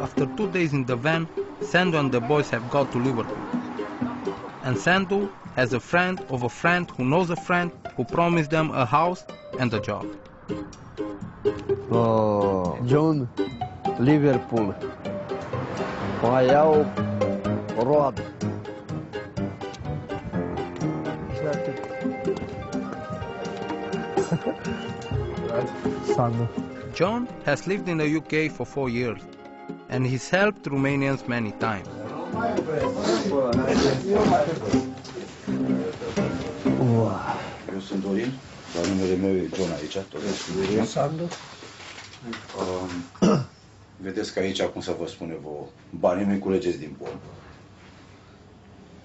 After two days in the van, Sandu and the boys have got to Liverpool. And Sandu has a friend of a friend who knows a friend who promised them a house and a job. Oh, John, Liverpool. Mai iau roadă. Și atât. Sandu. John has lived in the UK for four years and he's helped Romanians many times. Wow. Eu sunt Dorin, dar numele meu e John aici, tot Dorin. Sandu. Um, vedeți că aici, cum să vă spune vouă, banii nu-i culegeți din pom.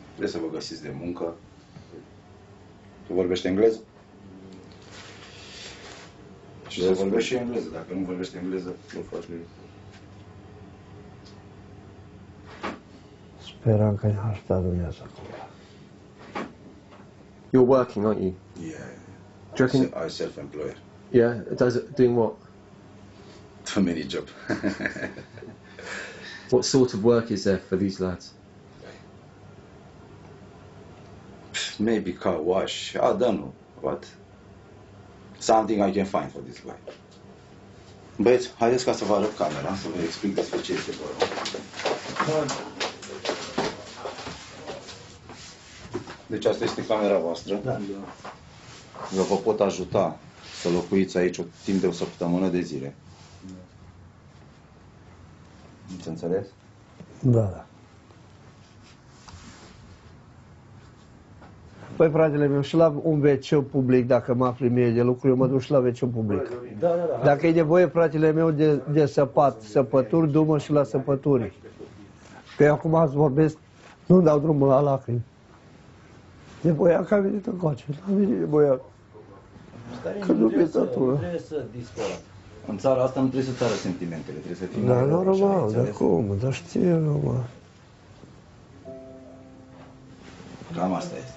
Trebuie să vă găsiți de muncă. Tu vorbești engleză? Și să vorbești și engleză. Dacă nu vorbești engleză, nu faci nimic. Speram că ne-a ajutat Dumnezeu acum. You're working, aren't you? Yeah. Do you reckon? I self-employed. Yeah. Does it doing what? Too many job. What sort of work is there for these lads? Maybe car wash. I don't know. What? Something I can find for this guy. Băieți, haideți ca să vă arăt camera, să vă explic despre ce este vorba. Deci asta este camera voastră. Da. Eu vă pot ajuta să locuiți aici o timp de o săptămână de zile. Ați înțeles? Da, da. Păi, fratele meu, și la un wc public, dacă mă afli mie de lucru, eu mă duc și la wc public. Da, da, da. Dacă e nevoie, fratele meu, de, de săpat, săpături, du-mă și la săpături. Că eu acum azi vorbesc, nu dau drumul la lacrimi. De boiac a venit încoace, n-a venit de boiac. Că nu trebuie să, pizzatură. trebuie să dispără. În țara asta nu trebuie să-ți arăt sentimentele, trebuie să fii Da, mai rău, așa, normal, de înțeles? cum, dar știu eu, mă. Cam asta este.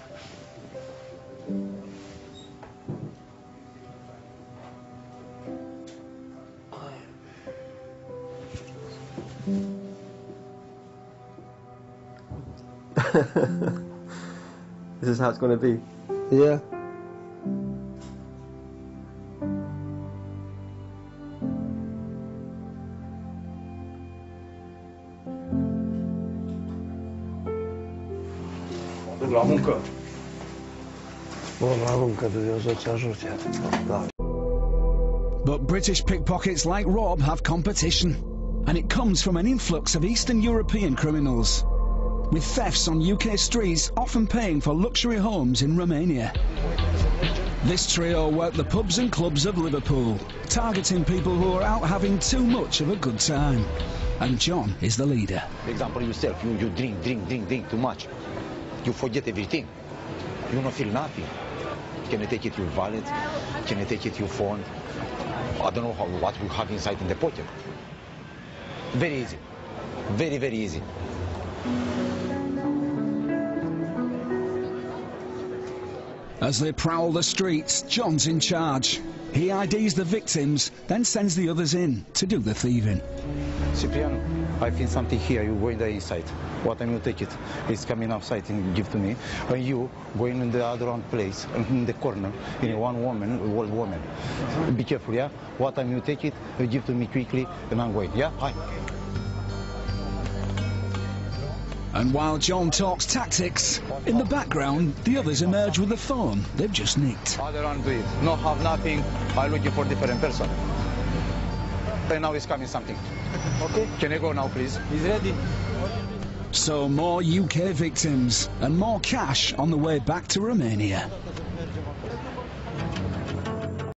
This is how it's going to be. Yeah. La muncă. Bun, aruncă Dumnezeu să ajute. Da. But British pickpockets like Rob have competition, and it comes from an influx of Eastern European criminals, with thefts on UK streets often paying for luxury homes in Romania. This trio work the pubs and clubs of Liverpool, targeting people who are out having too much of a good time. And John is the leader. For example, yourself, you, you drink, drink, drink, drink too much. You forget everything. You don't feel nothing. Can you take it your wallet? Can you take it your phone? I don't know how, what you have inside in the pocket. Very easy. Very, very easy. As they prowl the streets, John's in charge. He IDs the victims, then sends the others in to do the thieving. Cipriano, I feel something here. You go in the inside. What time you take it? It's coming outside and give to me. And you going in the other one place, in the corner, in one woman, old woman. Be careful, yeah? What i time you take it, you give to me quickly, and I'm going. Yeah? Hi. And while John talks tactics, in the background, the others emerge with the phone they've just nicked. Other one do. No have nothing. I'm looking for different person. And now is coming something. Okay. Can I go now, please? He's ready. So more UK victims and more cash on the way back to Romania.